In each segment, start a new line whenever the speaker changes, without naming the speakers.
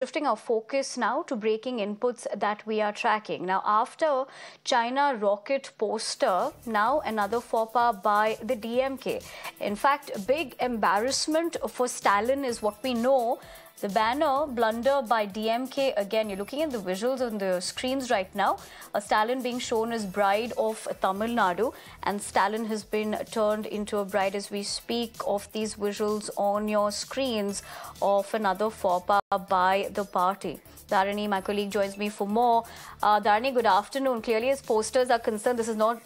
shifting our focus now to breaking inputs that we are tracking. Now, after China rocket poster, now another pas by the DMK. In fact, big embarrassment for Stalin is what we know the banner blunder by DMK again. You're looking at the visuals on the screens right now. A Stalin being shown as bride of Tamil Nadu, and Stalin has been turned into a bride as we speak. Of these visuals on your screens of another pas by the party. Dharani, my colleague, joins me for more. Uh, Dharani, good afternoon. Clearly, as posters are concerned, this is not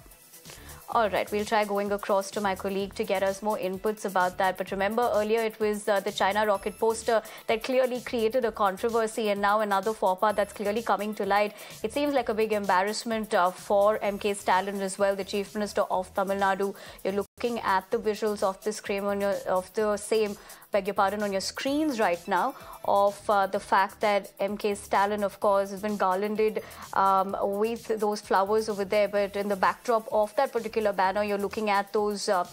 all right, we'll try going across to my colleague to get us more inputs about that. But remember, earlier it was uh, the China rocket poster that clearly created a controversy, and now another pas that's clearly coming to light. It seems like a big embarrassment uh, for MK Stalin as well, the Chief Minister of Tamil Nadu. You're looking at the visuals of the screen on your, of the same beg your pardon, on your screens right now of uh, the fact that MK Stalin, of course, has been garlanded um, with those flowers over there. But in the backdrop of that particular banner, you're looking at those. Uh,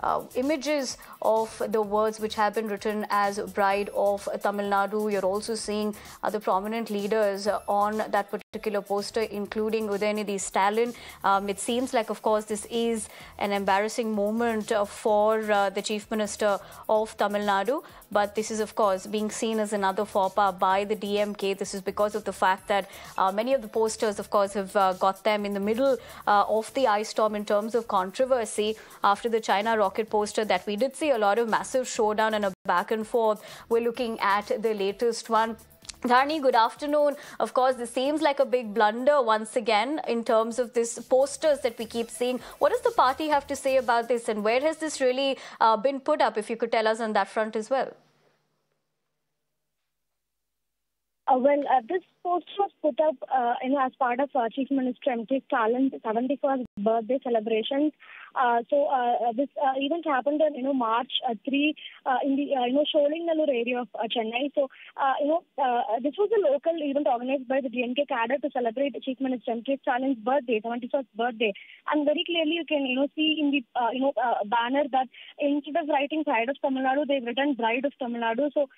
uh, images of the words which have been written as bride of Tamil Nadu. You're also seeing other prominent leaders on that particular poster, including Udayanidhi Stalin. Um, it seems like, of course, this is an embarrassing moment for uh, the Chief Minister of Tamil Nadu. But this is, of course, being seen as another faux by the DMK. This is because of the fact that uh, many of the posters, of course, have uh, got them in the middle uh, of the ice storm in terms of controversy after the China rocket poster that we did see a lot of massive showdown and a back and forth. We're looking at the latest one. Dharani, good afternoon. Of course, this seems like a big blunder once again in terms of this posters that we keep seeing. What does the party have to say about this and where has this really uh, been put up, if you could tell us on that front as well?
Uh, well, uh, this poster was put up, uh, you know, as part of uh, Chief Minister M.K. Stalin's 71st birthday celebrations. Uh, so uh, this event happened on, you know, March 3 in the, you know, Sholinganallur area of Chennai. So, you know, this was a local event organized by the DMK cadre to celebrate Chief Minister M.K. Stalin's birthday, 71st birthday. And very clearly you can, you know, see in the, you know, banner that instead of writing Pride of Tamil Nadu, they've written Bride of Tamil Nadu. So,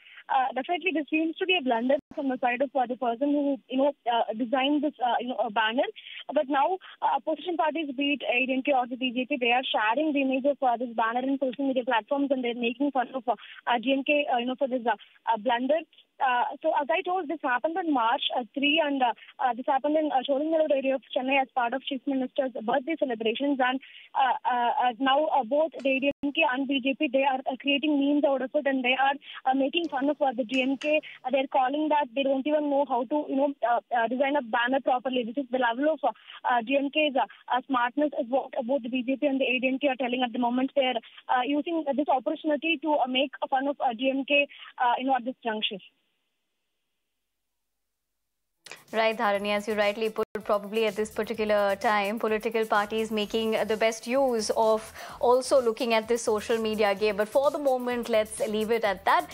definitely this seems to be a blunder from the side of the person who, you know, uh, designed this, uh, you know, banner. But now, uh, opposition parties, be it ADMK or the BJP, they are sharing the image of uh, this banner in social media platforms and they're making fun of uh, DMK, uh, you know, for this uh, uh, blunder. Uh, so as I told, this happened on March uh, 3 and uh, uh, this happened in uh, Sholinganallur area of Chennai as part of Chief Minister's birthday celebrations and uh, uh, uh, now uh, both the ADMK and BJP, they are uh, creating memes out of it and they are uh, making fun of uh, the DMK. Uh, they're calling that they don't even know how to, you know, uh, uh, design a banner properly. This is the level of uh, uh, DMK's uh, uh, smartness is what both the BJP and the ADMK are telling at the moment. They're uh, using this opportunity to uh, make fun of uh, DMK, uh, you know, at this juncture.
Right, Dharani, as you rightly put, probably at this particular time, political parties making the best use of also looking at this social media game. But for the moment, let's leave it at that.